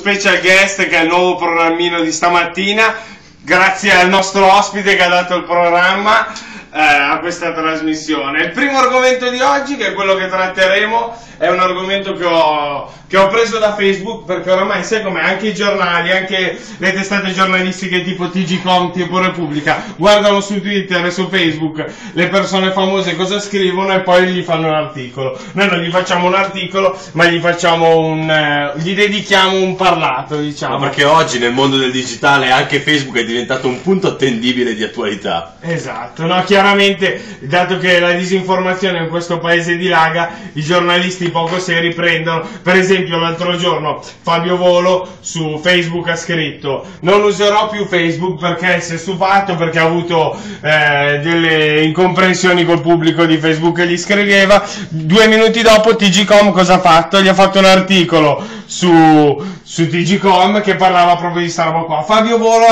special guest che è il nuovo programmino di stamattina, grazie al nostro ospite che ha dato il programma eh, a questa trasmissione. Il primo argomento di oggi, che è quello che tratteremo, è un argomento che ho, che ho preso da Facebook perché oramai sai come anche i giornali, anche le testate giornalistiche tipo TGCom, tipo Repubblica, guardano su Twitter e su Facebook le persone famose cosa scrivono e poi gli fanno un articolo. Noi non gli facciamo un articolo, ma gli un eh, gli dedichiamo un parlato, diciamo. Ma perché oggi nel mondo del digitale anche Facebook è diventato un punto attendibile di attualità. Esatto, no, chiaramente, dato che la disinformazione in questo paese dilaga, i giornalisti poco seri prendono, per esempio l'altro giorno Fabio Volo su Facebook ha scritto non userò più Facebook perché si è stufato, perché ha avuto eh, delle incomprensioni col pubblico di Facebook che gli scriveva, due minuti dopo TGCom cosa ha fatto? Gli ha fatto un articolo su, su TGCom che parlava proprio di sta roba qua. Fabio Volo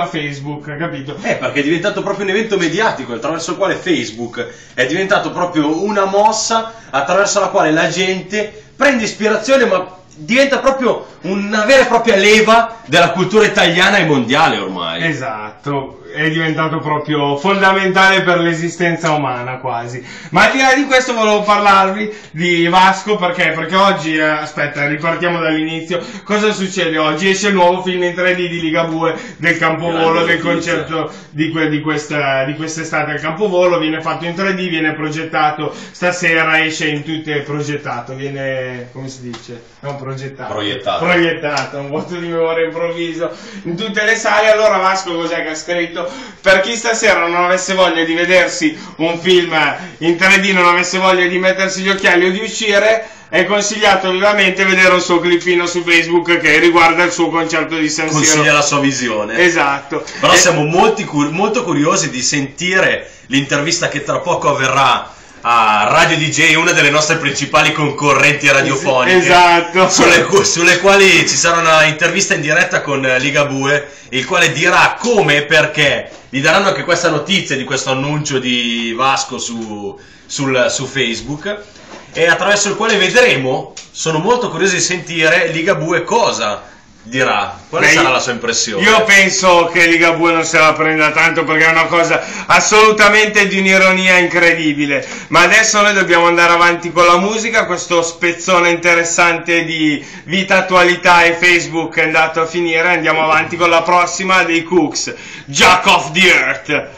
abbandona Facebook, capito? Eh, perché è diventato proprio un evento mediatico attraverso il quale Facebook è diventato proprio una mossa attraverso la quale la gente prende ispirazione ma diventa proprio una vera e propria leva della cultura italiana e mondiale ormai. Esatto, è diventato proprio fondamentale per l'esistenza umana quasi. Ma al di là di questo volevo parlarvi di Vasco perché? Perché oggi, eh, aspetta, ripartiamo dall'inizio. Cosa succede oggi? Esce il nuovo film in 3D di Ligabue del Campovolo, del concerto di, que- di questa, di quest'estate al Campovolo. Viene fatto in 3D, viene progettato stasera, esce in tutte progettato, viene, come si dice? Non progettato. Proiettato. Proiettato, un voto di memoria improvviso in tutte le sale. Allora Vasco cos'è che ha scritto? Per chi stasera non avesse voglia di vedersi un film in 3D, non avesse voglia di mettersi gli occhiali o di uscire, è consigliato vivamente vedere un suo clippino su Facebook che riguarda il suo concerto di San Consiglia Siro. la sua visione. Esatto. Però E- siamo molti molto curiosi di sentire l'intervista che tra poco avverrà a Radio DJ, una delle nostre principali concorrenti radiofoniche. Esatto. Sulle, sulle quali ci sarà una intervista in diretta con Ligabue, il quale dirà come e perché. Gli daranno anche questa notizia di questo annuncio di Vasco su, sul- su Facebook. E attraverso il quale vedremo, sono molto curioso di sentire Ligabue cosa dirà. Quale Beh, sarà la sua impressione? Io penso che Ligabue non se la prenda tanto perché è una cosa assolutamente di un'ironia incredibile. Ma adesso noi dobbiamo andare avanti con la musica. Questo spezzone interessante di vita, attualità e Facebook è andato a finire. Andiamo avanti con la prossima dei Cooks, Jack of the Earth.